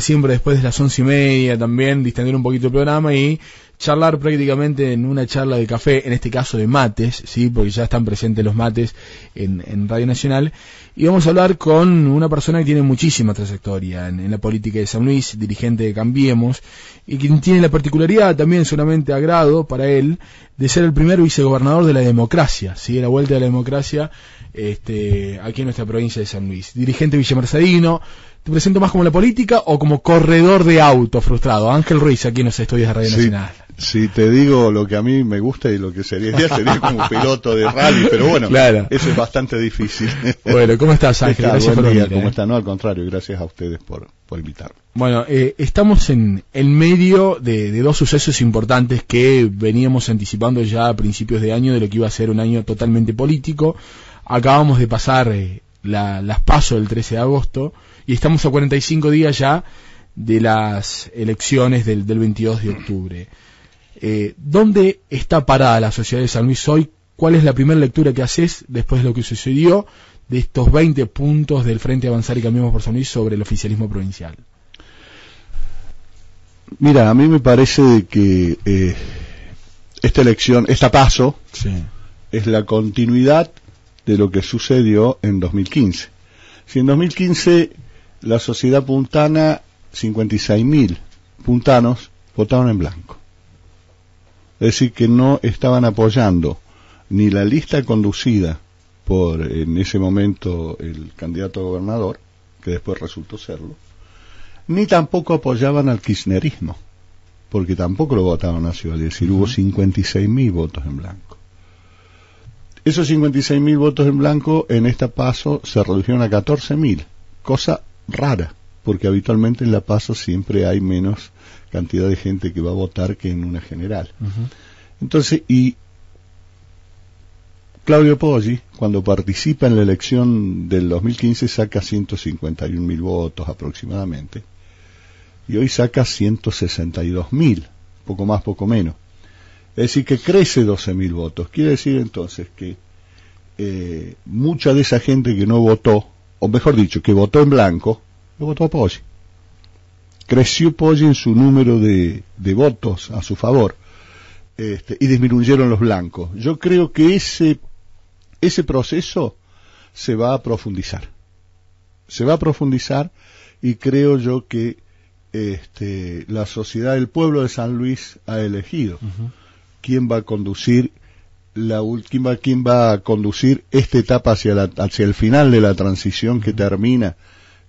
siempre después de las once y media también distender un poquito el programa y charlar prácticamente en una charla de café, en este caso de mates, sí, porque ya están presentes los mates en, Radio Nacional, y vamos a hablar con una persona que tiene muchísima trayectoria en, la política de San Luis, dirigente de Cambiemos, y quien tiene la particularidad también solamente agrado para él de ser el primer vicegobernador de la democracia, sí, la vuelta de la democracia este, aquí en nuestra provincia de San Luis. Dirigente villamercedino, ¿te presento más como la política o como corredor de auto frustrado? Ángel Ruiz, aquí en los estudios de Radio Sí. Nacional. Si te digo lo que a mí me gusta y lo que sería, sería como piloto de rally, pero bueno, Claro. eso es bastante difícil. Bueno, ¿cómo estás Ángel? Está, Gracias buen por día, venir. ¿cómo eh. está? No, al contrario, gracias a ustedes por, por invitarme. Bueno, eh, estamos en el medio de, de dos sucesos importantes que veníamos anticipando ya a principios de año de lo que iba a ser un año totalmente político. Acabamos de pasar eh, la- las pasos del 13 de agosto y estamos a 45 días ya de las elecciones del, del 22 de octubre. Eh, ¿Dónde está parada la sociedad de San Luis hoy? ¿Cuál es la primera lectura que haces después de lo que sucedió de estos 20 puntos del Frente Avanzar y Cambiemos por San Luis sobre el oficialismo provincial? Mira, a mí me parece de que eh, esta elección, esta paso, Sí. es la continuidad de lo que sucedió en 2015. Si en 2015 la sociedad puntana, 56.000 puntanos votaron en blanco. Es decir, que no estaban apoyando ni la lista conducida por en ese momento el candidato a gobernador, que después resultó serlo, ni tampoco apoyaban al kirchnerismo, porque tampoco lo votaban así, es decir, hubo 56.000 votos en blanco. Esos 56.000 votos en blanco en esta paso se redujeron a 14.000, cosa rara, porque habitualmente en la paso siempre hay menos cantidad de gente que va a votar que en una general. Entonces, y Claudio Poggi, cuando participa en la elección del 2015, saca 151.000 votos aproximadamente, y hoy saca 162.000, poco más, poco menos. Es decir, que crece 12.000 votos. Quiere decir entonces que eh, mucha de esa gente que no votó, o mejor dicho, que votó en blanco, lo votó a Poggi. Creció Poggi en su número de, de votos a su favor este, y disminuyeron los blancos. Yo creo que ese, ese proceso se va a profundizar. Se va a profundizar y creo yo que este, la sociedad, el pueblo de San Luis ha elegido quién va a conducir la ul- quién va, a conducir esta etapa hacia la, hacia el final de la transición que termina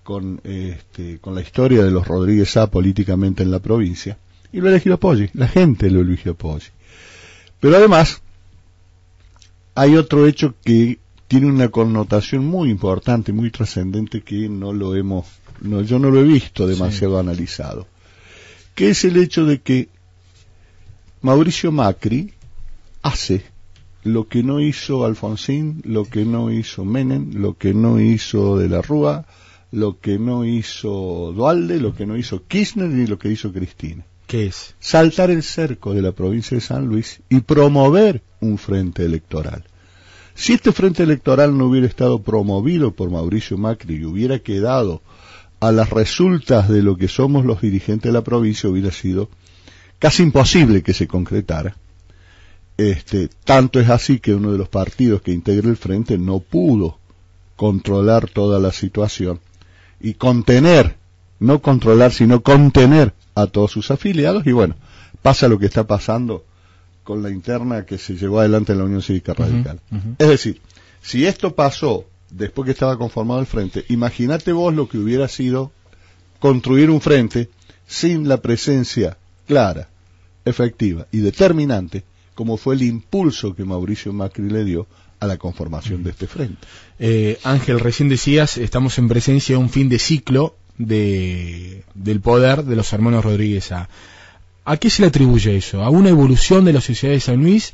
con este, con la historia de los Rodríguez A políticamente en la provincia y lo elegido Poggi, la gente lo eligió Poggi. Pero además hay otro hecho que tiene una connotación muy importante, muy trascendente que no lo hemos no, yo no lo he visto demasiado analizado, que es el hecho de que Mauricio Macri hace lo que no hizo Alfonsín, lo que no hizo Menem, lo que no hizo De la Rúa, lo que no hizo Dualde, lo que no hizo Kirchner ni lo que hizo Cristina. ¿Qué es? Saltar el cerco de la provincia de San Luis y promover un frente electoral. Si este frente electoral no hubiera estado promovido por Mauricio Macri y hubiera quedado a las resultas de lo que somos los dirigentes de la provincia, hubiera sido casi imposible que se concretara. Este, tanto es así que uno de los partidos que integra el frente no pudo controlar toda la situación y contener, no controlar, sino contener a todos sus afiliados y bueno, pasa lo que está pasando con la interna que se llevó adelante en la Unión Cívica Radical. Es decir, si esto pasó después que estaba conformado el frente, imagínate vos lo que hubiera sido construir un frente sin la presencia clara, efectiva y determinante como fue el impulso que Mauricio Macri le dio a la conformación de este frente. Eh, Ángel, recién decías, estamos en presencia de un fin de ciclo de, del poder de los hermanos Rodríguez A. ¿A qué se le atribuye eso? ¿A una evolución de la sociedad de San Luis?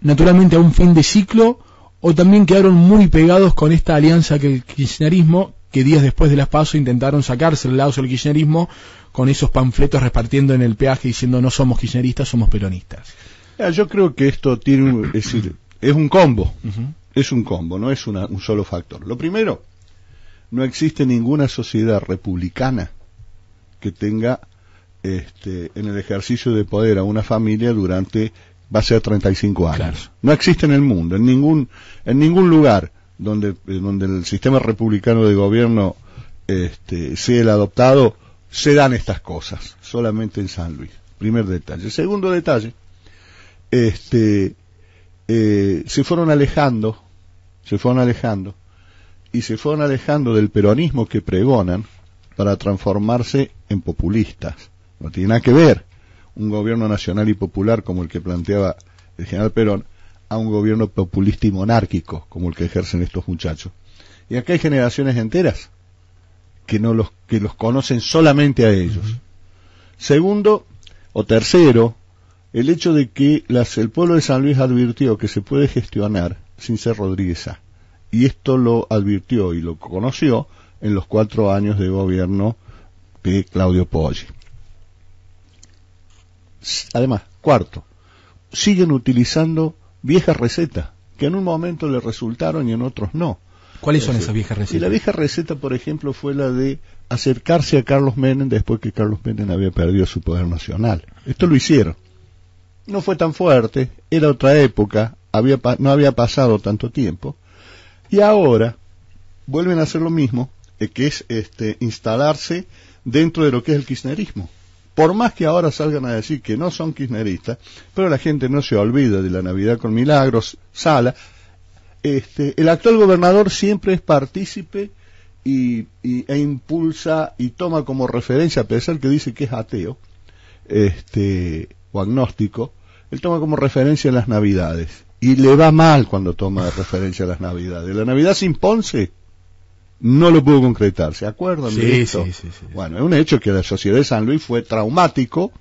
¿Naturalmente a un fin de ciclo? ¿O también quedaron muy pegados con esta alianza que el kirchnerismo, que días después de las pasos intentaron sacarse el lado del kirchnerismo con esos panfletos repartiendo en el peaje diciendo no somos kirchneristas, somos peronistas? Ah, Yo creo que esto tiene, es decir, es un combo, es un combo, no es una- un solo factor. Lo primero, no existe ninguna sociedad republicana que tenga este, en el ejercicio de poder a una familia durante va a ser 35 años. No existe en el mundo, en ningún en ningún lugar donde eh, donde el sistema republicano de gobierno este, sea el adoptado se dan estas cosas, solamente en San Luis. Primer detalle. Segundo detalle, este, eh, se fueron alejando, se fueron alejando y se fueron alejando del peronismo que pregonan para transformarse en populistas. No tiene nada que ver un gobierno nacional y popular como el que planteaba el general Perón a un gobierno populista y monárquico como el que ejercen estos muchachos. Y acá hay generaciones enteras que no los que los conocen solamente a ellos. Segundo o tercero, el hecho de que las, el pueblo de San Luis advirtió que se puede gestionar sin ser Rodríguez A. Y esto lo advirtió y lo conoció en los cuatro años de gobierno de Claudio Poggi. Además, cuarto, siguen utilizando viejas recetas que en un momento le resultaron y en otros no. ¿Cuáles son esas viejas recetas? Y la vieja receta, por ejemplo, fue la de acercarse a Carlos Menem después que Carlos Menem había perdido su poder nacional. Esto lo hicieron. No fue tan fuerte, era otra época, había, no había pasado tanto tiempo, y ahora vuelven a hacer lo mismo, eh, que es este, instalarse dentro de lo que es el kirchnerismo. Por más que ahora salgan a decir que no son kirchneristas, pero la gente no se olvida de la Navidad con Milagros, Sala, este, el actual gobernador siempre es partícipe y, e impulsa y toma como referencia, a pesar que dice que es ateo este, o agnóstico, él toma como referencia las Navidades. Y le va mal cuando toma referencia a las Navidades. La Navidad sin Ponce no lo pudo concretar, ¿se acuerdan de esto? Sí, sí, sí, bueno, es un hecho que la sociedad de San Luis fue traumático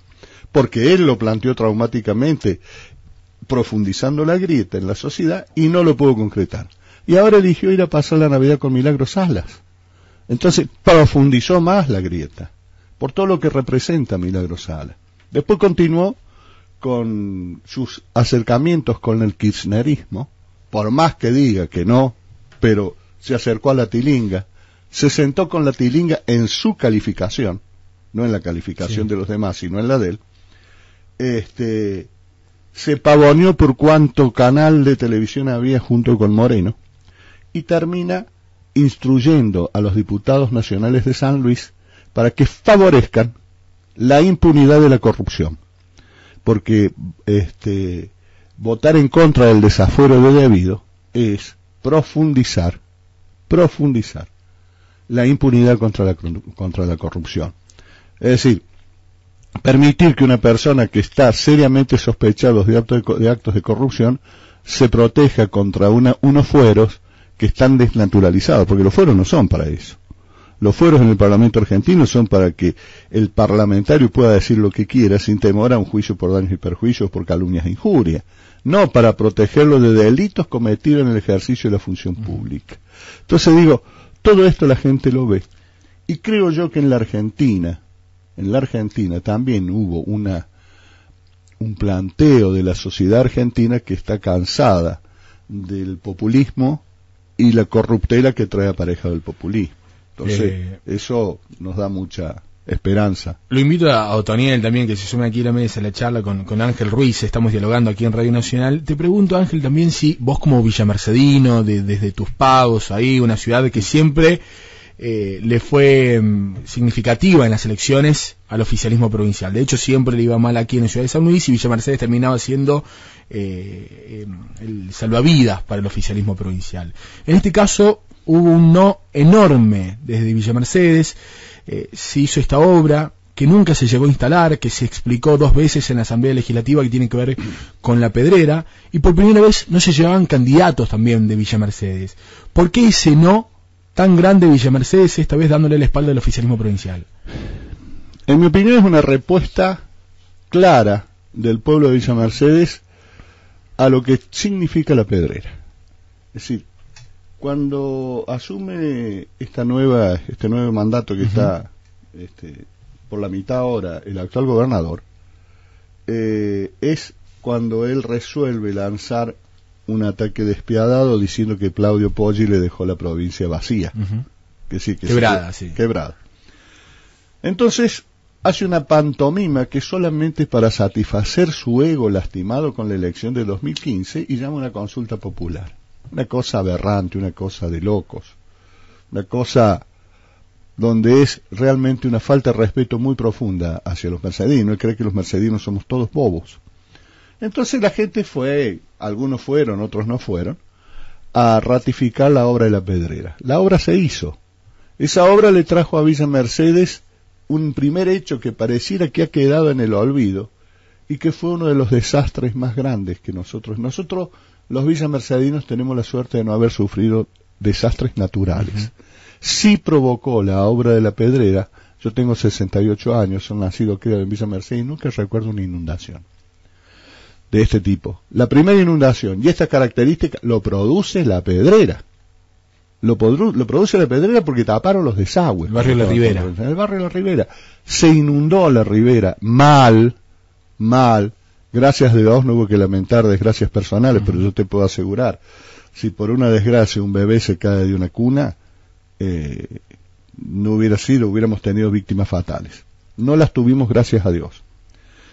porque él lo planteó traumáticamente profundizando la grieta en la sociedad y no lo pudo concretar. Y ahora eligió ir a pasar la Navidad con Milagros Salas. Entonces profundizó más la grieta, por todo lo que representa Milagros Salas. Después continuó con sus acercamientos con el kirchnerismo, por más que diga que no, pero se acercó a la tilinga, se sentó con la tilinga en su calificación, no en la calificación de los demás, sino en la de él, este, se pavoneó por cuánto canal de televisión había junto con Moreno y termina instruyendo a los diputados nacionales de San Luis para que favorezcan la impunidad de la corrupción. Porque este, votar en contra del desafuero de debido es profundizar, profundizar la impunidad contra la, contra la corrupción. Es decir, permitir que una persona que está seriamente sospechada de actos de, actos de corrupción se proteja contra una, unos fueros que están desnaturalizados, porque los fueros no son para eso. Los fueros en el Parlamento argentino son para que el parlamentario pueda decir lo que quiera sin temor a un juicio por daños y perjuicios, por calumnias e injurias, no para protegerlo de delitos cometidos en el ejercicio de la función pública. Entonces digo, todo esto la gente lo ve. Y creo yo que en la Argentina, en la Argentina también hubo una un planteo de la sociedad argentina que está cansada del populismo y la corruptela que trae aparejado el populismo. Entonces, eh, eso nos da mucha esperanza. Lo invito a Otoniel también, que se sume aquí a la mesa a la charla con, con Ángel Ruiz, estamos dialogando aquí en Radio Nacional. Te pregunto, Ángel, también si vos como villamercedino, de, desde tus pagos ahí, una ciudad que siempre eh, le fue mm, significativa en las elecciones al oficialismo provincial. De hecho, siempre le iba mal aquí en la ciudad de San Luis y Villa Mercedes terminaba siendo eh, em, el salvavidas para el oficialismo provincial. En este caso, hubo un no enorme desde Villa Mercedes. Eh, se hizo esta obra que nunca se llegó a instalar, que se explicó dos veces en la Asamblea Legislativa que tiene que ver con la pedrera, y por primera vez no se llevaban candidatos también de Villa Mercedes. ¿Por qué ese no tan grande Villa Mercedes, esta vez dándole la espalda al oficialismo provincial? En mi opinión es una respuesta clara del pueblo de Villa Mercedes a lo que significa la pedrera. Es decir, cuando asume esta nueva, este nuevo mandato que está este, por la mitad ahora el actual gobernador, eh, es cuando él resuelve lanzar un ataque despiadado diciendo que Claudio Poggi le dejó la provincia vacía. que sí, que quebrada, sí. Quebrada. Entonces, hace una pantomima que solamente para satisfacer su ego lastimado con la elección de 2015 y llama una consulta popular. Una cosa aberrante, una cosa de locos, una cosa donde es realmente una falta de respeto muy profunda hacia los mercedinos. Él cree que los mercedinos somos todos bobos. Entonces la gente fue, algunos fueron, otros no fueron, a ratificar la obra de la pedrera. La obra se hizo. Esa obra le trajo a Villa Mercedes un primer hecho que pareciera que ha quedado en el olvido y que fue uno de los desastres más grandes que nosotros. Nosotros, los villamercedinos, tenemos la suerte de no haber sufrido desastres naturales. Sí provocó la obra de la pedrera, yo tengo 68 años, soy nacido creo en Villa Mercedes y nunca recuerdo una inundación de este tipo. La primera inundación y esta característica lo produce la pedrera. Lo, produce la pedrera porque taparon los desagües. El barrio de la Ribera. En el barrio de la Ribera. Se inundó la Ribera. Mal, mal. Gracias a Dios no hubo que lamentar desgracias personales, pero yo te puedo asegurar, si por una desgracia un bebé se cae de una cuna, eh, no hubiera sido, hubiéramos tenido víctimas fatales. No las tuvimos gracias a Dios.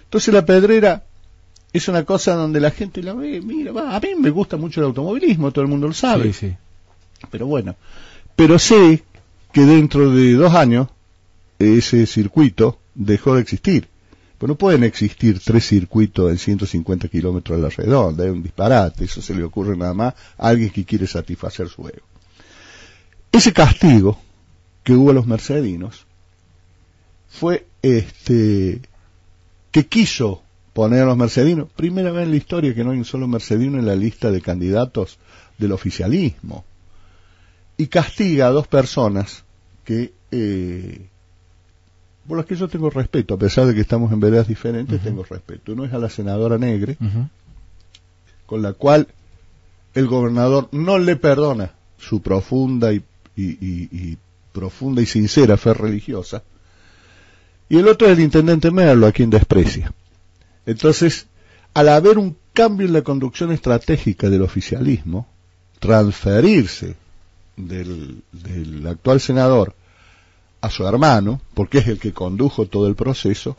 Entonces la pedrera es una cosa donde la gente la ve, mira, va, a mí me gusta mucho el automovilismo, todo el mundo lo sabe. Sí, sí. Pero bueno, pero sé que dentro de dos años ese circuito dejó de existir. Pues no pueden existir tres circuitos en 150 kilómetros a la redonda, es un disparate, eso se le ocurre nada más a alguien que quiere satisfacer su ego. Ese castigo que hubo a los mercedinos fue este que quiso poner a los mercedinos, primera vez en la historia que no hay un solo mercedino en la lista de candidatos del oficialismo y castiga a dos personas que eh, por las que yo tengo respeto, a pesar de que estamos en veredas diferentes, tengo respeto. Uno es a la senadora Negre, con la cual el gobernador no le perdona su profunda y, y, profunda y sincera fe religiosa, y el otro es el intendente Merlo, a quien desprecia. Entonces, al haber un cambio en la conducción estratégica del oficialismo, transferirse del, actual senador a su hermano, porque es el que condujo todo el proceso,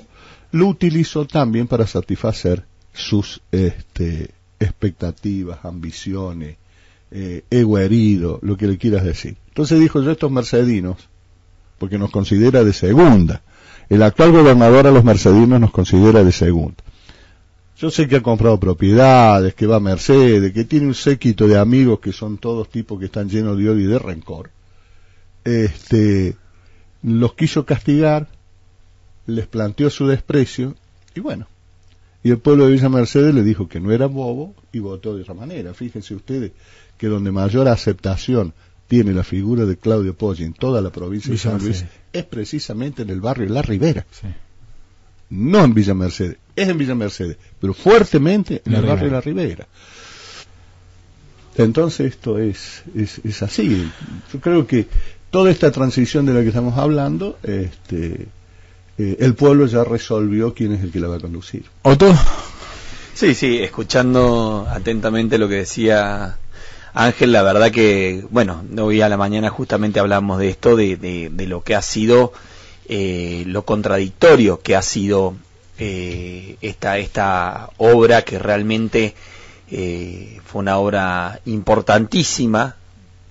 lo utilizó también para satisfacer sus este, expectativas, ambiciones, eh, ego herido, lo que le quieras decir. Entonces dijo yo estos mercedinos, porque nos considera de segunda. El actual gobernador a los mercedinos nos considera de segunda. Yo sé que ha comprado propiedades, que va a Mercedes, que tiene un séquito de amigos que son todos tipos que están llenos de odio y de rencor. Este, los quiso castigar, les planteó su desprecio y bueno, y el pueblo de Villa Mercedes le dijo que no era bobo y votó de otra manera. Fíjense ustedes que donde mayor aceptación tiene la figura de Claudio Poggi en toda la provincia de San Luis es precisamente en el barrio La Ribera no en Villa Mercedes, es en Villa Mercedes, pero fuertemente en el barrio de la Ribera. Entonces esto es, es, así. Yo creo que toda esta transición de la que estamos hablando, este, eh, el pueblo ya resolvió quién es el que la va a conducir. ¿Otto? Sí, sí, escuchando atentamente lo que decía Ángel, la verdad que, bueno, hoy a la mañana justamente hablamos de esto, de, de lo que ha sido eh, lo contradictorio que ha sido eh, esta, esta obra que realmente eh, fue una obra importantísima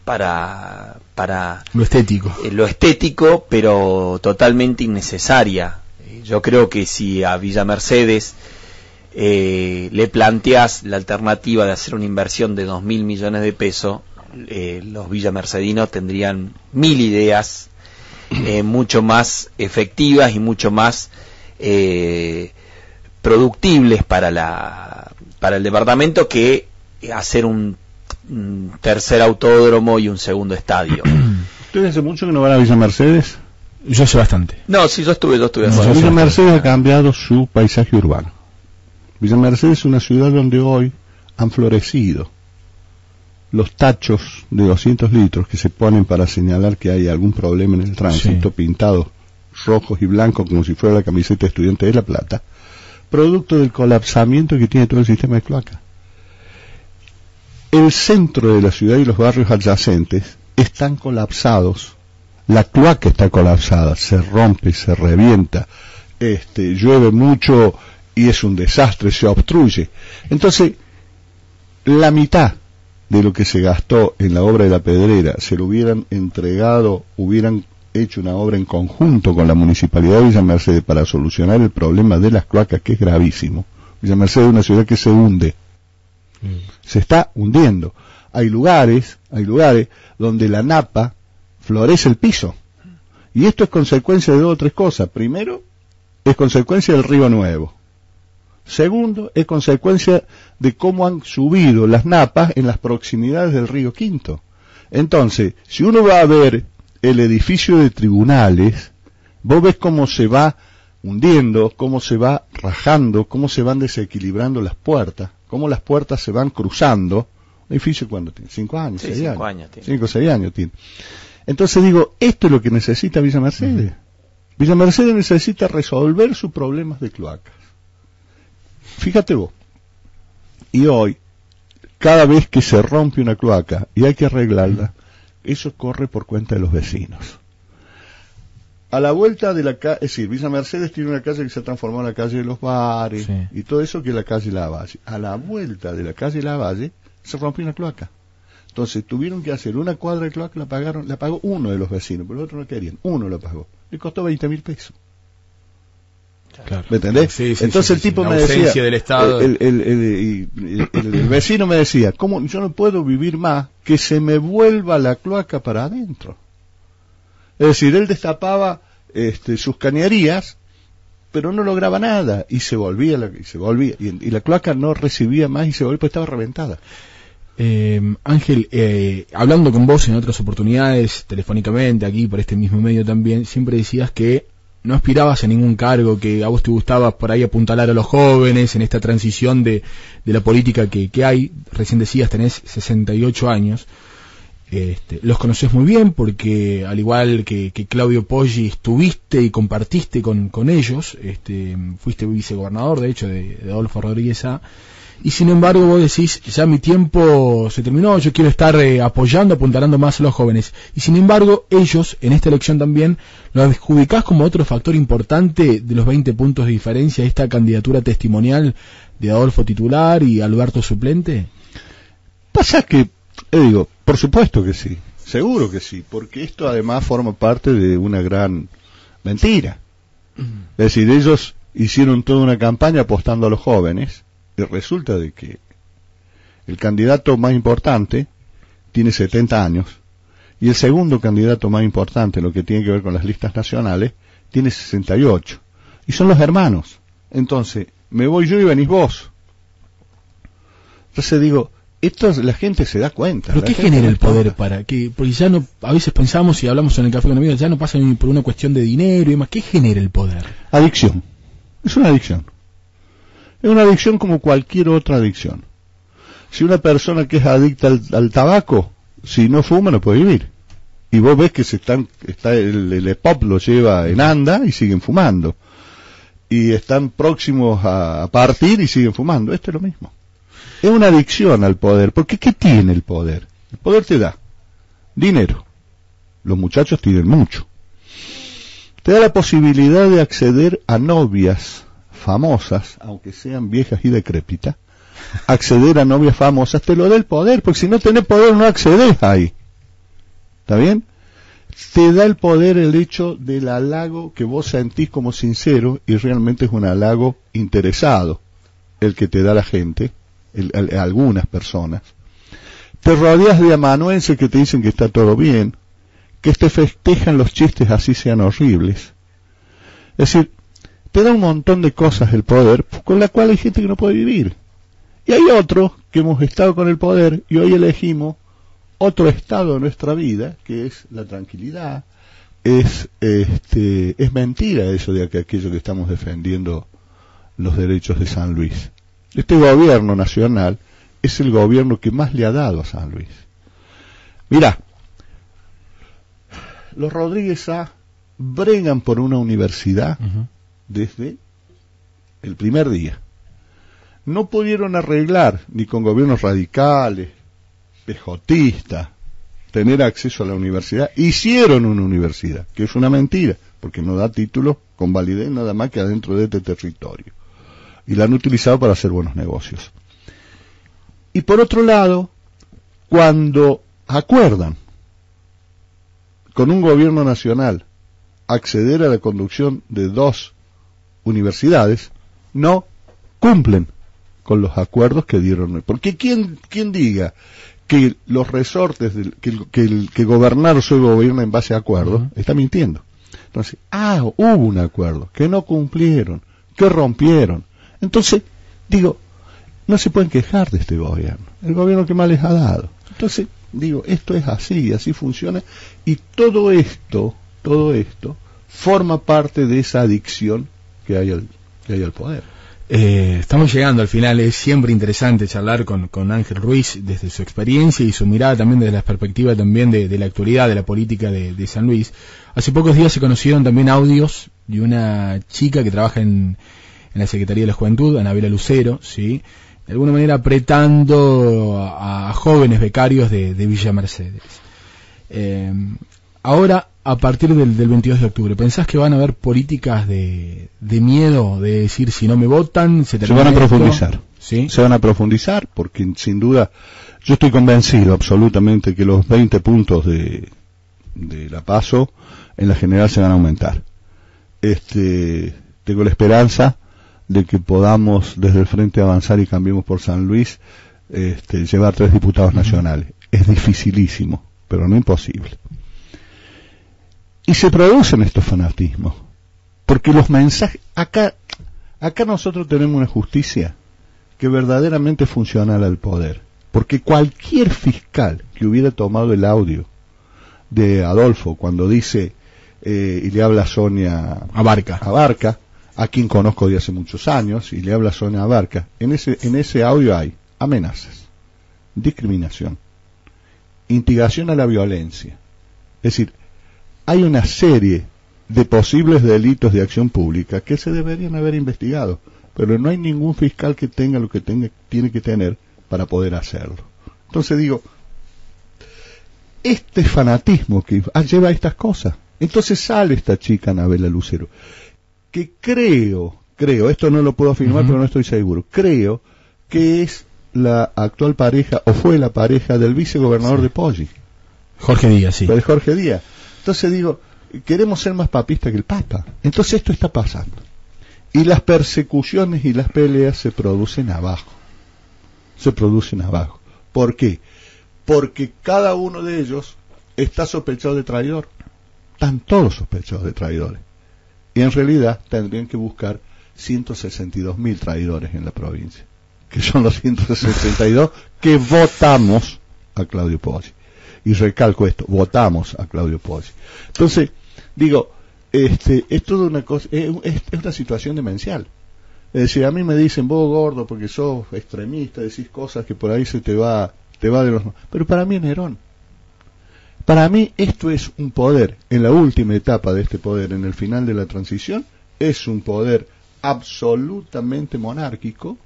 para, para lo estético. lo estético, pero totalmente innecesaria. Yo creo que si a Villa Mercedes le planteas la alternativa de hacer una inversión de dos mil millones de pesos, los villamercedinos tendrían mil ideas eh, mucho más efectivas y mucho más eh, productibles para la para el departamento que hacer un, tercer autódromo y un segundo estadio. ¿Ustedes hace mucho que no van a Villa Mercedes? Yo hace bastante. No, sí, yo estuve, yo estuve. Villa Mercedes ha cambiado su paisaje urbano. Villa Mercedes es una ciudad donde hoy han florecido los tachos de 200 litros que se ponen para señalar que hay algún problema en el tránsito, pintados rojos y blancos como si fuera la camiseta estudiante de La Plata, producto del colapsamiento que tiene todo el sistema de cloaca. El centro de la ciudad y los barrios adyacentes están colapsados, la cloaca está colapsada, se rompe, se revienta, este, llueve mucho y es un desastre, se obstruye. Entonces, la mitad de lo que se gastó en la obra de la pedrera se lo hubieran entregado, hubieran hecho una obra en conjunto con la Municipalidad de Villa Mercedes para solucionar el problema de las cloacas, que es gravísimo. Villa Mercedes es una ciudad que se hunde. Se está hundiendo. Hay lugares, hay lugares donde la napa florece el piso. Y esto es consecuencia de dos o tres cosas. Primero, es consecuencia del río nuevo. Segundo, es consecuencia de cómo han subido las napas en las proximidades del río Quinto. Entonces, si uno va a ver el edificio de tribunales, vos ves cómo se va hundiendo, cómo se va rajando, cómo se van desequilibrando las puertas, cómo las puertas se van cruzando. Un edificio cuando tiene cinco años, seis cinco años, años tiene. cinco o seis años tiene. Entonces digo, esto es lo que necesita Villa Mercedes. Villa Mercedes necesita resolver sus problemas de cloacas. Fíjate vos. Y hoy, cada vez que se rompe una cloaca y hay que arreglarla, eso corre por cuenta de los vecinos. A la vuelta de la calle, es decir, Villa Mercedes tiene una calle que se ha transformado en la calle de los bares Sí. y todo eso que es la calle Lavalle. A la vuelta de la calle Lavalle se rompió una cloaca. Entonces tuvieron que hacer una cuadra de cloaca, la pagaron, la pagó uno de los vecinos, pero los otros no querían, uno la pagó. Le costó 20 mil pesos. Claro. ¿Me entendés? Sí, sí, Entonces sí, el tipo la me decía, del Estado. El, el- el- el vecino me decía, ¿cómo yo no puedo vivir más que se me vuelva la cloaca para adentro? Es decir, él destapaba este, sus cañerías, pero no lograba nada y se volvía, y se volvía y la cloaca no recibía más y se volvía, pues estaba reventada. Eh, Ángel, eh, hablando con vos en otras oportunidades, telefónicamente, aquí por este mismo medio también, siempre decías que no aspirabas a ningún cargo, que a vos te gustaba por ahí apuntalar a los jóvenes en esta transición de, de la política que, que hay. Recién decías, tenés 68 años. Este, los conoces muy bien porque al igual que, que Claudio Poggi estuviste y compartiste con, con ellos, este, fuiste vicegobernador de hecho de, Adolfo Rodríguez A. Y sin embargo vos decís, ya mi tiempo se terminó, yo quiero estar eh, apoyando, apuntalando más a los jóvenes. Y sin embargo ellos en esta elección también lo adjudicás como otro factor importante de los 20 puntos de diferencia esta candidatura testimonial de Adolfo titular y Alberto suplente. Pasa que, eh, digo, por supuesto que sí, seguro que sí, porque esto además forma parte de una gran mentira. Es decir, ellos hicieron toda una campaña apostando a los jóvenes y resulta de que el candidato más importante tiene 70 años y el segundo candidato más importante, lo que tiene que ver con las listas nacionales, tiene 68. Y son los hermanos. Entonces, me voy yo y venís vos. Entonces digo, esto es- la gente se da cuenta. ¿Pero qué genera el poder para que, porque ya no, a veces pensamos y hablamos en el café con amigos, ya no pasa ni por una cuestión de dinero y demás, ¿qué genera el poder? Adicción. Es una adicción. Es una adicción como cualquier otra adicción. Si una persona que es adicta al, al tabaco, si no fuma no puede vivir. Y vos ves que se están, está el, el EPOP lo lleva en anda y siguen fumando. Y están próximos a, a partir y siguen fumando. Esto es lo mismo. Es una adicción al poder. Porque ¿qué tiene el poder? El poder te da dinero. Los muchachos tienen mucho te da la posibilidad de acceder a novias famosas, aunque sean viejas y decrépitas, acceder a novias famosas te lo da el poder, porque si no tenés poder no accedes ahí. ¿Está bien? Te da el poder el hecho del halago que vos sentís como sincero y realmente es un halago interesado, el que te da la gente, el- algunas personas. Te rodeas de amanuenses que te dicen que está todo bien, que te festejan los chistes así sean horribles. Es decir, te da un montón de cosas el poder con la cual hay gente que no puede vivir. Y hay otros que hemos estado con el poder y hoy elegimos otro estado de nuestra vida, que es la tranquilidad. Es, este, es mentira eso de que aquello que estamos defendiendo los derechos de San Luis. Este gobierno nacional es el gobierno que más le ha dado a San Luis. Mirá, los Rodríguez A bregan por una universidad desde el primer día. No pudieron arreglar, ni con gobiernos radicales, pejotistas, tener acceso a la universidad. Hicieron una universidad, que es una mentira. porque no da título con validez nada más que adentro de este territorio. Y la han utilizado para hacer buenos negocios. Y por otro lado, cuando acuerdan con un gobierno nacional acceder a la conducción de dos universidades, no cumplen con los acuerdos que dieron. Porque quien, quien diga que los resortes, que, que, que gobernar se gobierna en base a acuerdos, está mintiendo. Entonces, ah, hubo un acuerdo, que no cumplieron, que rompieron. Entonces, digo, no se pueden quejar de este gobierno, el gobierno que más les ha dado. Entonces, digo, esto es así, así funciona, y todo esto, todo esto, forma parte de esa adicción que hay al, que hay al poder. Eh, estamos llegando al final, es siempre interesante charlar con, con, Ángel Ruiz desde su experiencia y su mirada también desde la perspectiva también de, la actualidad de la política de, de, San Luis. Hace pocos días se conocieron también audios de una chica que trabaja en, en la Secretaría de la Juventud, Anabela Lucero, ¿sí? de alguna manera apretando a, a jóvenes becarios de, de Villa Mercedes. Eh, ahora, a partir del, del, 22 de octubre, ¿pensás que van a haber políticas de, de miedo, de decir si no me votan, se, se van a esto? profundizar? ¿Sí? Se van a profundizar porque sin duda yo estoy convencido absolutamente que los 20 puntos de, de la paso en la general se van a aumentar. Este, tengo la esperanza de que podamos desde el frente avanzar y cambiemos por San Luis este, llevar tres diputados nacionales. Es dificilísimo, pero no imposible. Y se producen estos fanatismos, porque los mensajes, acá, acá nosotros tenemos una justicia que verdaderamente funciona al poder, porque cualquier fiscal que hubiera tomado el audio de Adolfo cuando dice eh, y le habla a Sonia Abarca, Abarca a quien conozco de hace muchos años, y le habla Sonia Abarca, en ese, en ese audio hay amenazas, discriminación, instigación a la violencia. Es decir, hay una serie de posibles delitos de acción pública que se deberían haber investigado, pero no hay ningún fiscal que tenga lo que tenga, tiene que tener para poder hacerlo. Entonces digo, este fanatismo que lleva a estas cosas. Entonces sale esta chica Anabela Lucero que creo, creo, esto no lo puedo afirmar, uh -huh. pero no estoy seguro, creo que es la actual pareja, o fue la pareja del vicegobernador sí. de Poggi. Jorge Díaz, sí. Pero Jorge Díaz. Entonces digo, queremos ser más papistas que el Papa. Entonces esto está pasando. Y las persecuciones y las peleas se producen abajo. Se producen abajo. ¿Por qué? Porque cada uno de ellos está sospechado de traidor. Están todos sospechados de traidores. Y en realidad tendrían que buscar 162 mil traidores en la provincia, que son los 162 que votamos a Claudio Poggi. Y recalco esto, votamos a Claudio Poggi. Entonces, digo, este, es toda una cosa, es, es, una situación demencial. Es decir, a mí me dicen, vos gordo, porque sos extremista, decís cosas que por ahí se te va, te va de los... Pero para mí es Nerón. Para mí esto es un poder, en la última etapa de este poder, en el final de la transición, es un poder absolutamente monárquico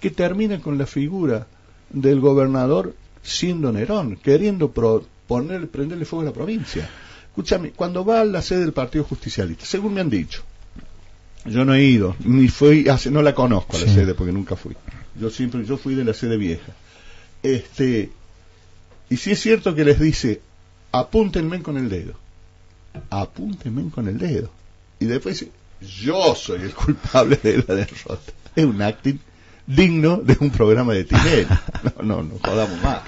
que termina con la figura del gobernador siendo Nerón, queriendo pro, poner, prenderle fuego a la provincia. Escúchame, cuando va a la sede del Partido Justicialista, según me han dicho, yo no he ido, ni fui, no la conozco a la sí. sede porque nunca fui. Yo siempre, yo fui de la sede vieja. Este, y si es cierto que les dice, apúntenme con el dedo. Apúntenme con el dedo. Y después yo soy el culpable de la derrota. Es un acting digno de un programa de Tinelli. No, no, no jodamos más.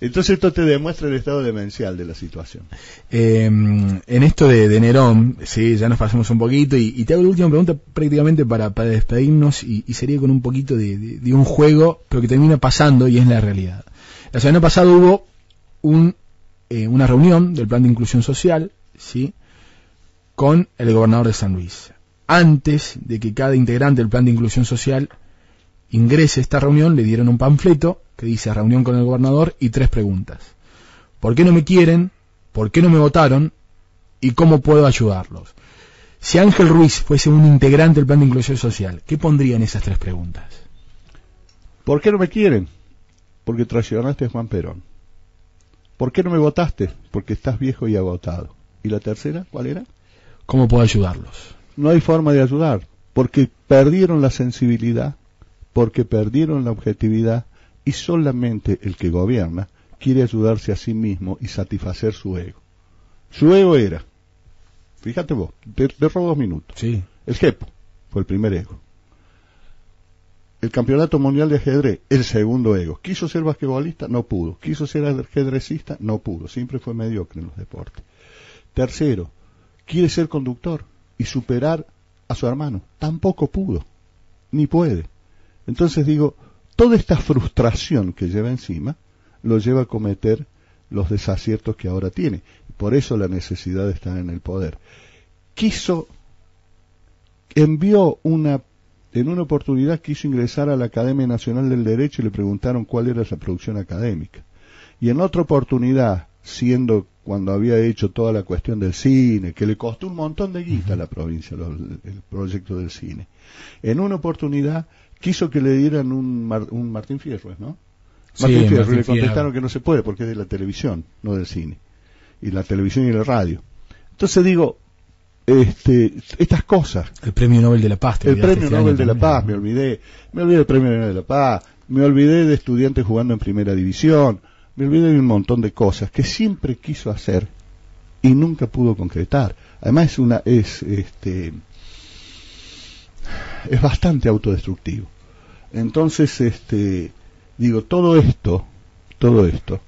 Entonces esto te demuestra el estado demencial de la situación. Eh, en esto de, Nerón, sí, ya nos pasamos un poquito y, te hago la última pregunta prácticamente para, despedirnos y, sería con un poquito de, un juego, pero que termina pasando y es la realidad. La semana pasada hubo un, eh, una reunión del plan de inclusión social, sí, con el gobernador de San Luis. Antes de que cada integrante del plan de inclusión social ingrese a esta reunión, le dieron un panfleto que dice reunión con el gobernador y tres preguntas. ¿Por qué no me quieren? ¿Por qué no me votaron? ¿Y cómo puedo ayudarlos? Si Ángel Ruiz fuese un integrante del plan de inclusión social, ¿qué pondría en esas tres preguntas? ¿Por qué no me quieren? Porque traicionaste a Juan Perón. ¿Por qué no me votaste? Porque estás viejo y agotado. ¿Y la tercera cuál era? ¿Cómo puedo ayudarlos? No hay forma de ayudar, porque perdieron la sensibilidad, porque perdieron la objetividad y solamente el que gobierna quiere ayudarse a sí mismo y satisfacer su ego. Su ego era, fíjate vos, te, te robo dos minutos. Sí. El JEPO fue el primer ego. El campeonato mundial de ajedrez, el segundo ego. Quiso ser basquetbolista, no pudo. Quiso ser ajedrecista, no pudo. Siempre fue mediocre en los deportes. Tercero, quiere ser conductor y superar a su hermano. Tampoco pudo, ni puede. Entonces digo, toda esta frustración que lleva encima lo lleva a cometer los desaciertos que ahora tiene. Por eso la necesidad de estar en el poder. Quiso, envió una, en una oportunidad quiso ingresar a la Academia Nacional del Derecho y le preguntaron cuál era la producción académica. Y en otra oportunidad, siendo cuando había hecho toda la cuestión del cine, que le costó un montón de guita a la provincia el proyecto del cine. En una oportunidad quiso que le dieran un, un Martín Fierro, ¿no? Martín Fierro, y le contestaron que no se puede porque es de la televisión, no del cine. Y la televisión y la radio. Entonces digo, este, estas cosas. El premio Nobel de la Paz. El premio este Nobel de la Paz, me olvidé. Me olvidé del premio Nobel de la Paz. Me olvidé de estudiantes jugando en primera división. Me olvidé de un montón de cosas que siempre quiso hacer y nunca pudo concretar. Además es una, es, este, es bastante autodestructivo. Entonces, este, digo, todo esto, todo esto,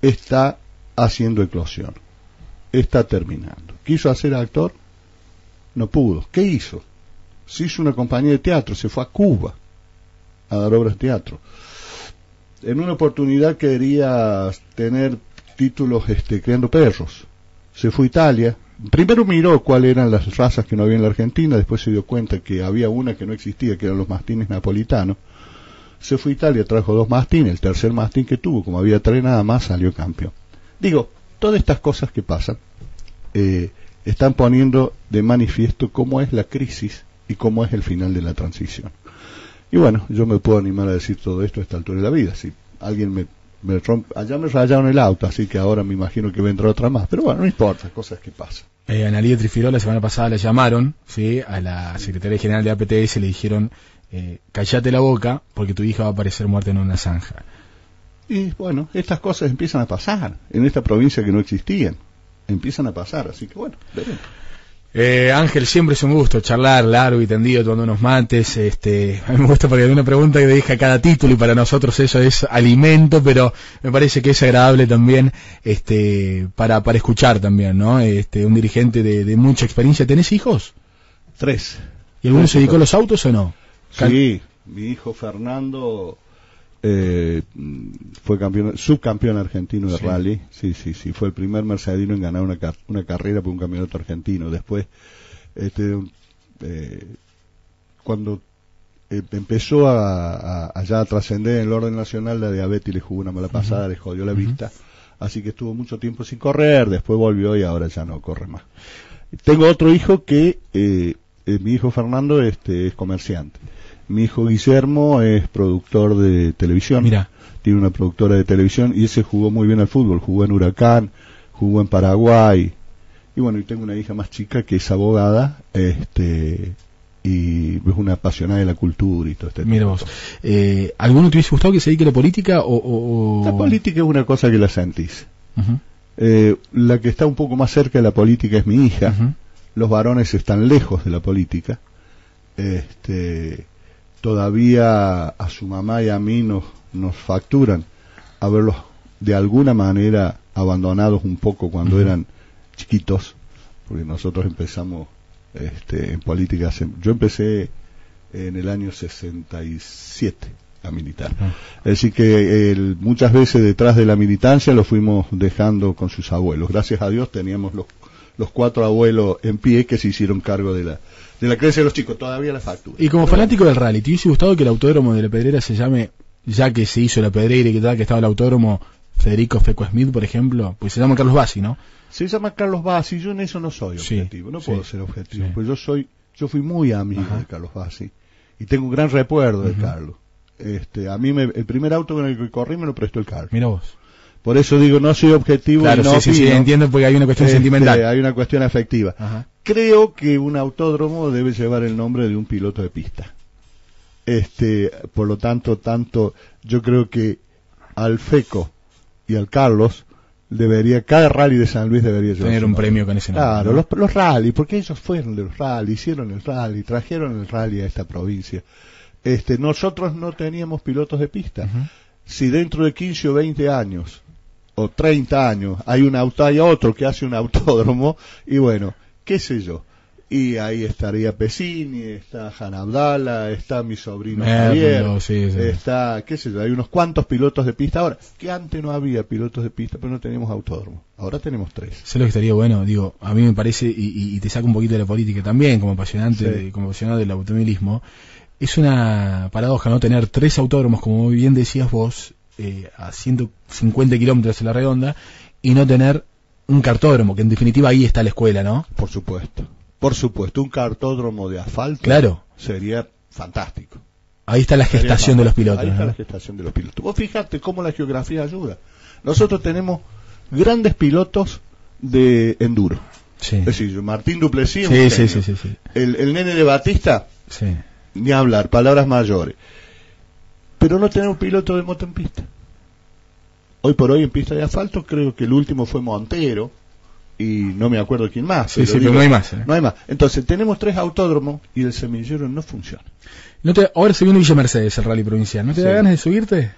está haciendo eclosión, está terminando. ¿Quiso hacer actor? No pudo. ¿Qué hizo? Se hizo una compañía de teatro, se fue a Cuba a dar obras de teatro. En una oportunidad quería tener títulos este, creando perros. Se fue a Italia, primero miró cuáles eran las razas que no había en la Argentina, después se dio cuenta que había una que no existía, que eran los mastines napolitanos. Se fue a Italia, trajo dos mastines, el tercer mastín que tuvo, como había tres nada más, salió campeón. Digo, todas estas cosas que pasan eh, están poniendo de manifiesto cómo es la crisis y cómo es el final de la transición. Y bueno, yo me puedo animar a decir todo esto a esta altura de la vida. Si alguien me allá me rayaron el auto, así que ahora me imagino que vendrá otra más. Pero bueno, no importa, cosas que pasan. Eh, Analía Trifiró la semana pasada la llamaron, ¿sí? A la Secretaría General de APTS le dijeron, eh, callate la boca porque tu hija va a aparecer muerta en una zanja. Y bueno, estas cosas empiezan a pasar en esta provincia que no existían. Empiezan a pasar, así que bueno, veremos. Eh, Ángel, siempre es un gusto charlar largo y tendido, tomando unos mates. Este, a mí me gusta porque hay una pregunta que deja cada título y para nosotros eso es alimento, pero me parece que es agradable también este, para, para escuchar también, ¿no? Este, un dirigente de, mucha experiencia. ¿Tenés hijos? Tres. ¿Y alguno se dedicó a los autos o no? Sí, mi hijo Fernando eh, fue campeón, subcampeón argentino de rally, sí, sí, sí, fue el primer mercedino en ganar una, una carrera por un campeonato argentino. Después, este, eh, cuando eh, empezó a, a, ya a trascender en el orden nacional, la diabetes le jugó una mala pasada, le jodió la vista, así que estuvo mucho tiempo sin correr, después volvió y ahora ya no corre más. Tengo otro hijo que, eh, mi hijo Fernando, este, es comerciante mi hijo Guillermo es productor de televisión. Mira. Tiene una productora de televisión y ese jugó muy bien al fútbol. Jugó en Huracán, jugó en Paraguay. Y bueno, y tengo una hija más chica que es abogada, este, y es una apasionada de la cultura y todo este Mira vos, eh, ¿alguno te hubiese gustado que se dedique a la política o, La política es una cosa que la sentís. eh, la que está un poco más cerca de la política es mi hija. Los varones están lejos de la política. Este, todavía a su mamá y a mí nos, nos facturan haberlos de alguna manera abandonados un poco cuando eran chiquitos, porque nosotros empezamos este, en política, yo empecé en el año 67 a militar. Es decir, que muchas veces detrás de la militancia lo fuimos dejando con sus abuelos. Gracias a Dios teníamos los, los cuatro abuelos en pie que se hicieron cargo de la, de la creencia de los chicos, todavía la factura. Y como fanático del rally, ¿te hubiese gustado que el autódromo de la Pedrera se llame, ya que se hizo la Pedrera y que tal, que estaba el autódromo Federico Feco Smith, por ejemplo? Pues se llama Carlos Bassi, ¿no? Se llama Carlos Bassi, yo en eso no soy objetivo, no puedo ser objetivo, pues yo soy, yo fui muy amigo de Carlos Bassi y tengo un gran recuerdo de Carlos. Este, a mí me, el primer auto con el que corrí me lo prestó el Carlos. Mira vos. Por eso digo, no soy objetivo Claro, y no sí, sí, entiendo porque hay una cuestión Este, sentimental. Hay una cuestión afectiva. Ajá. Creo que un autódromo debe llevar el nombre de un piloto de pista. Este, por lo tanto, tanto yo creo que al FECO y al Carlos debería cada rally de San Luis debería llevar Tener un nombre. premio con ese nombre. Claro, ¿no? los, los rally, porque ellos fueron de los rally, hicieron el rally, trajeron el rally a esta provincia. Este, nosotros no teníamos pilotos de pista. Si dentro de 15 o 20 años o 30 años hay un auto, hay otro que hace un autódromo y bueno, qué sé yo. Y ahí estaría Pesini, está Han Abdala, está mi sobrino Merlo, Javier, sí, sí. está, qué sé yo, hay unos cuantos pilotos de pista ahora, que antes no había pilotos de pista, pero no teníamos autódromo. Ahora tenemos tres. Sé lo que estaría bueno, digo, a mí me parece, y, y- y te saco un poquito de la política también, como apasionante, Sí. como apasionado del automovilismo, es una paradoja, ¿no? Tener tres autódromos, como muy bien decías vos, eh, a 150 kilómetros en la redonda, y no tener un cartódromo, que en definitiva ahí está la escuela, ¿no? Por supuesto. Por supuesto, un cartódromo de asfalto Claro. sería fantástico. Ahí está la gestación de los pilotos. Ahí está ¿no? la gestación de los pilotos. Vos fijate cómo la geografía ayuda. Nosotros tenemos grandes pilotos de enduro. Sí. Es decir, Martín Duplessis, Sí, sí, genio. sí, sí, sí. El, el nene de Batista, Sí. ni hablar, palabras mayores. Pero no tenemos piloto de moto en pista. Hoy por hoy en pista de asfalto creo que el último fue Montero y no me acuerdo quién más. Sí, sí, pero no hay más, ¿eh? No hay más. Entonces tenemos tres autódromos y el semillero no funciona. ¿No te, ahora se viene Villa Mercedes, el rally provincial. ¿No te da ganas de subirte?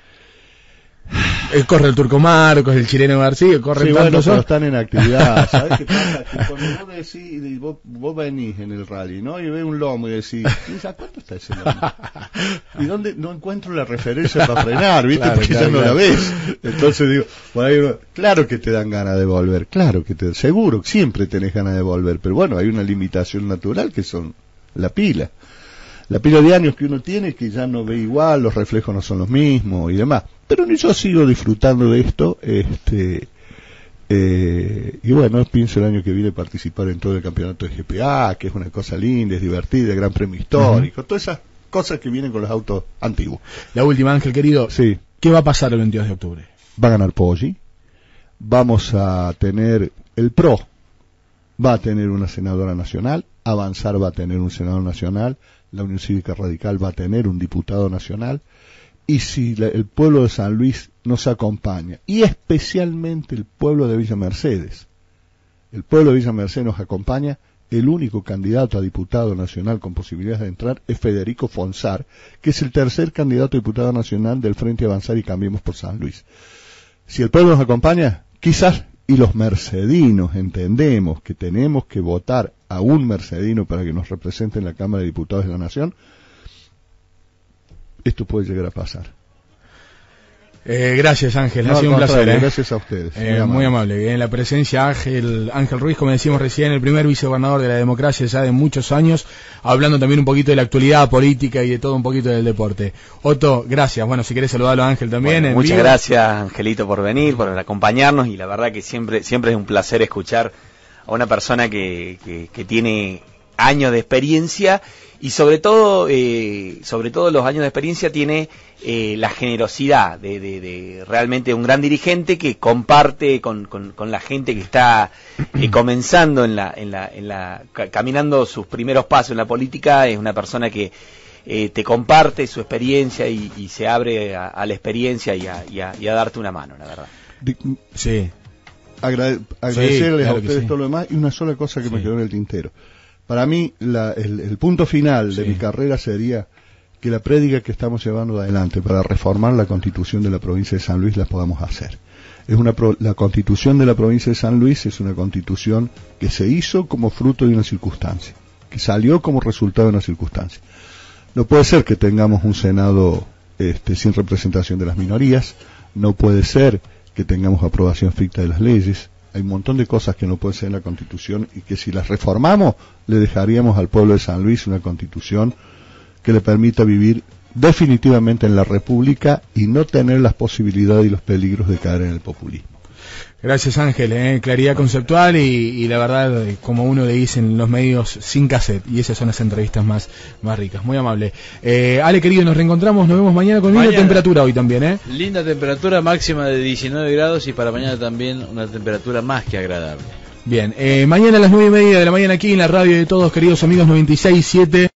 Eh, corre el Turco Marcos, el chileno García, corre Sí, bueno, pero están en actividad. ¿Sabes qué pasa? Que cuando vos decís, y vos, vos venís en el rally, ¿no? Y ves un lomo y decís, ¿y a cuánto está ese lomo? ¿Y dónde no encuentro la referencia para frenar, viste? Claro, Porque claro, ya no claro. la ves. Entonces digo, uno- claro que te dan ganas de volver, claro que te, seguro, siempre tenés ganas de volver, pero bueno, hay una limitación natural que son la pila. La pila de años que uno tiene que ya no ve igual, los reflejos no son los mismos y demás. Pero yo sigo disfrutando de esto, este, eh, y bueno, pienso el año que viene participar en todo el campeonato de GPA, que es una cosa linda, es divertida, gran premio histórico, todas esas cosas que vienen con los autos antiguos. La última, Ángel querido. Sí, ¿Qué va a pasar el 22 de octubre? va a ganar Poggi, vamos a tener el PRO, va a tener una senadora nacional, Avanzar va a tener un senador nacional, la Unión Cívica Radical va a tener un diputado nacional, y si la- el pueblo de San Luis nos acompaña, y especialmente el pueblo de Villa Mercedes, el pueblo de Villa Mercedes nos acompaña, el único candidato a diputado nacional con posibilidades de entrar es Federico Fonsar, que es el tercer candidato a diputado nacional del Frente Avanzar y Cambiemos por San Luis. Si el pueblo nos acompaña, quizás, y los mercedinos entendemos que tenemos que votar a un mercedino para que nos represente en la Cámara de Diputados de la Nación, esto puede llegar a pasar. Eh, gracias, Ángel. No, ha sido un placer. ¿eh? Gracias a ustedes. Eh, muy amable. En la presencia Ángel, Ángel Ruiz, como decimos recién, el primer vicegobernador de la democracia ya de muchos años, hablando también un poquito de la actualidad política y de todo un poquito del deporte. Otto, gracias. Bueno, si querés saludarlo a Ángel también. Bueno, muchas vivo. gracias, Angelito, por venir, por acompañarnos y la verdad que siempre, siempre es un placer escuchar a una persona que, que, que tiene años de experiencia y sobre todo, eh, sobre todo los años de experiencia tiene eh, la generosidad de, de- de realmente un gran dirigente que comparte con, con- con la gente que está eh, comenzando en la, en la, en la, ca- caminando sus primeros pasos en la política, es una persona que eh, te comparte su experiencia y, y se abre a, a la experiencia y a, y a- y a darte una mano, la verdad. Sí. agrade- agradecerles claro a ustedes sí. todo lo demás y una sola cosa que me quedó en el tintero. Para mí, la- el, el punto final de mi carrera sería que la prédica que estamos llevando adelante para reformar la constitución de la provincia de San Luis la podamos hacer. Es una pro- la constitución de la provincia de San Luis es una constitución que se hizo como fruto de una circunstancia, que salió como resultado de una circunstancia. No puede ser que tengamos un Senado este, sin representación de las minorías, no puede ser que tengamos aprobación ficta de las leyes, hay un montón de cosas que no pueden ser en la Constitución y que si las reformamos le dejaríamos al pueblo de San Luis una Constitución que le permita vivir definitivamente en la República y no tener las posibilidades y los peligros de caer en el populismo. Gracias Ángel, eh, claridad conceptual y, la verdad, como uno le dice en los medios, sin cassette. Y esas son las entrevistas más, más ricas. Muy amable. Eh, Ale querido, nos reencontramos, nos vemos mañana con linda temperatura hoy también. ¿eh? Linda temperatura máxima de 19 grados y para mañana también una temperatura más que agradable. Bien, eh, mañana a las nueve y media de la mañana aquí en la radio de todos, queridos amigos 96.7.